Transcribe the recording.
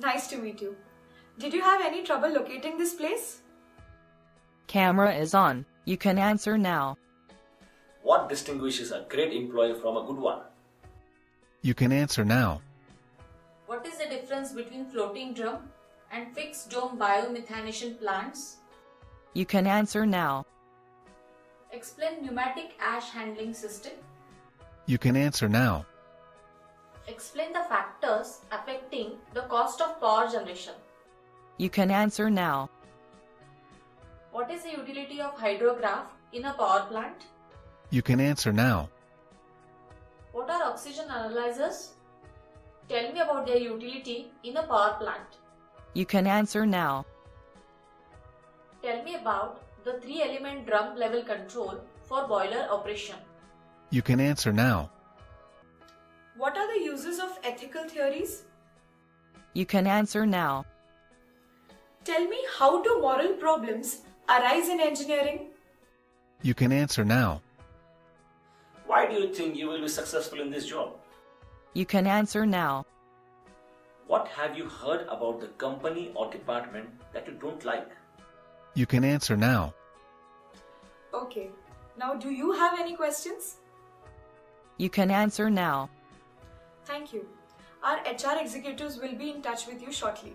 Nice to meet you. Did you have any trouble locating this place? Camera is on. You can answer now. What distinguishes a great employee from a good one? You can answer now. What is the difference between floating drum and fixed dome biomethanation plants? You can answer now. Explain pneumatic ash handling system. You can answer now. Explain the factors affecting the cost of power generation. You can answer now. What is the utility of hydrograph in a power plant? You can answer now. What are oxygen analyzers? Tell me about their utility in a power plant. You can answer now. Tell me about the three element drum level control for boiler operation. You can answer now. Of theories? You can answer now. Tell me how do moral problems arise in engineering? You can answer now. Why do you think you will be successful in this job? You can answer now. What have you heard about the company or department that you don't like? You can answer now. Okay. Now, do you have any questions? You can answer now. Thank you. Our HR executives will be in touch with you shortly.